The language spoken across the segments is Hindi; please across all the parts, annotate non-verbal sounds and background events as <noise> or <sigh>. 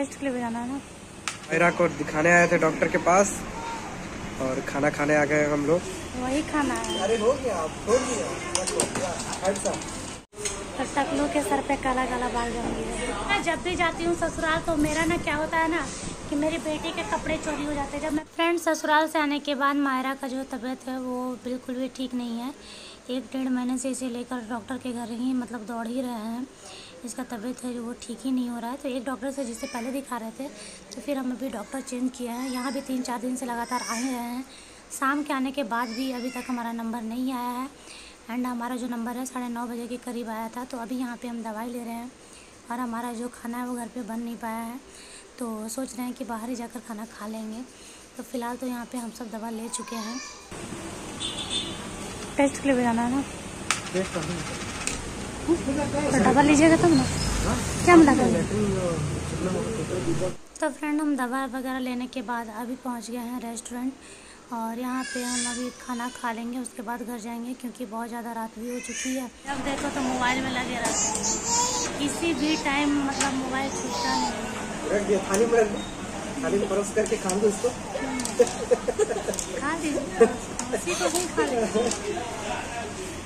टेस्ट के लिए भी जाना है ना। मेरा को दिखाने आए थे डॉक्टर के पास और खाना खाने आ गए हम लोग। वही खाना है। अरे हो गया हो गया। और टकलू के सर पे काला काला बाल जम गया मैं जब भी जाती हूँ ससुराल तो मेरा ना क्या होता है ना कि मेरी बेटी के कपड़े चोरी हो जाते हैं। जब मैं फ्रेंड ससुराल से आने के बाद मायरा का जो तबीयत है वो बिल्कुल भी ठीक नहीं है। एक डेढ़ महीने से इसे लेकर डॉक्टर के घर ही मतलब दौड़ ही रहे हैं। इसका तबीयत है वो ठीक ही नहीं हो रहा है। तो एक डॉक्टर से जिससे पहले दिखा रहे थे तो फिर हम अभी डॉक्टर चेंज किया है। यहाँ भी तीन चार दिन से लगातार आ ही रहे हैं। शाम के आने के बाद भी अभी तक हमारा नंबर नहीं आया है। एंड हमारा जो नंबर है, साढ़े नौ बजे के करीब आया था। तो अभी यहाँ पे हम दवाई ले रहे हैं और हमारा जो खाना है, वो घर पे बन नहीं पाया है। तो सोच रहे हैं कि बाहर ही जाकर खाना खा लेंगे। तो फ़िलहाल तो यहाँ पे हम सब दवा ले चुके हैं। टेस्ट के लिए भी जाना है ना। तो दवा लीजिएगा तब ना। क्या मिला तो फ्रेंड हम दवा वगैरह लेने के बाद अभी पहुँच गए हैं रेस्टोरेंट और यहाँ पे हम अभी खाना खा लेंगे उसके बाद घर जाएँगे क्योंकि बहुत ज़्यादा रात भी हो चुकी है। अब देखो तो मोबाइल में लगे रहते हैं। किसी भी टाइम मतलब मोबाइल छूटता नहीं। दिया में दो में परोस करके खा दो इसको खा लीजिए। उसी को ही खा लीजिए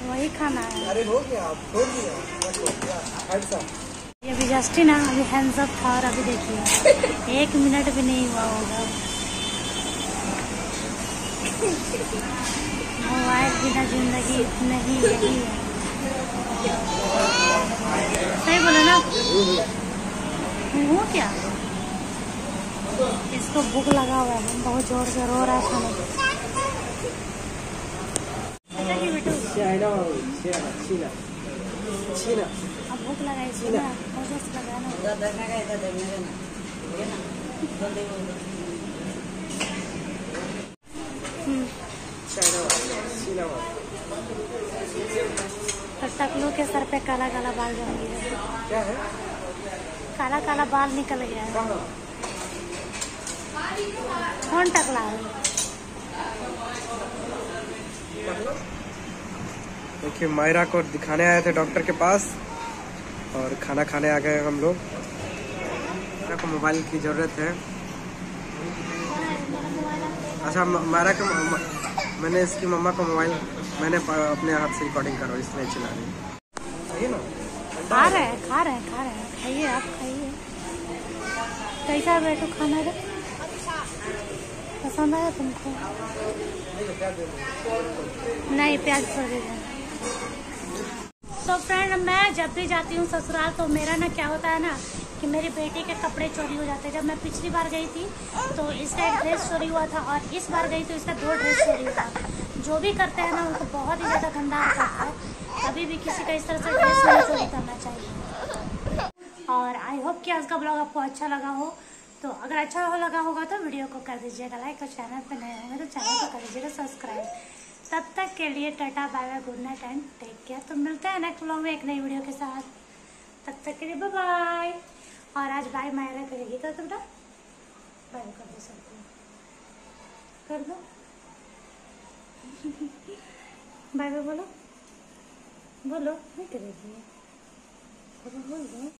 वही खाना है। अरे हो गया। हो गया। ये अभी जस्ट ही ना अभी हैंड्स अप था और अभी देखिए। एक मिनट भी नहीं हुआ होगा। मोबाइल बिना ज़िंदगी नहीं यही है। सही बोला ना? वो क्या? इसको भूख लगा हुआ है। बहुत ज़ोर से रो रहा है खाने अब भूख लगा ना। हम्म। टकलू के सर पे काला काला बाल जम गया क्या है? काला काला बाल निकल गया है। कौन टकला है? देखिए मायरा को दिखाने आए थे डॉक्टर के पास और खाना खाने आ गए हम लोग। मायरा को मोबाइल की ज़रूरत है। अच्छा मायरा का मैंने इसकी मम्मा का मोबाइल मैंने अपने हाथ से रिकॉर्डिंग करो इसलिए चला रही ना? खा रहे हैं खा रहे हैं खा रहे हैं। खाइए आप खाइए। कैसा बेटू खाना? पसंद आया तुमको? नहीं, प्याज छोड़ दीजिए तो फ्रेंड मैं जब भी जाती हूँ ससुराल तो मेरा ना क्या होता है ना, कि मेरी बेटी के कपड़े चोरी हो जाते हैं। जब मैं पिछली बार गई थी तो इसका एक ड्रेस चोरी हुआ था, और इस बार गई तो इसका दो ड्रेस चोरी हुआ जो भी करते हैं ना, उनको बहुत ही ज़्यादा गंदा आता है। कभी भी किसी का इस तरह से ड्रेस नहीं चोरी करना चाहिए। और आई होप कि आज का ब्लॉग आपको अच्छा लगा हो। तो अगर अच्छा हो लगा होगा तो वीडियो को कर दीजिएगा लाइक और चैनल पर नए होंगे तो चैनल को कर दीजिएगा सब्सक्राइब। तब तक के लिए tata, bye bye, good night and take care. तो मिलते हैं नेक्स्ट ब्लॉग में एक नई वीडियो के साथ। तब तक के लिए बाय बाय और आज बाय मायरा करेगी तो बेटा बाय कर दो सबको कर दो। <laughs> बाय बाय बोलो। बोलो, नहीं करेगी। बोलो, बोल दो।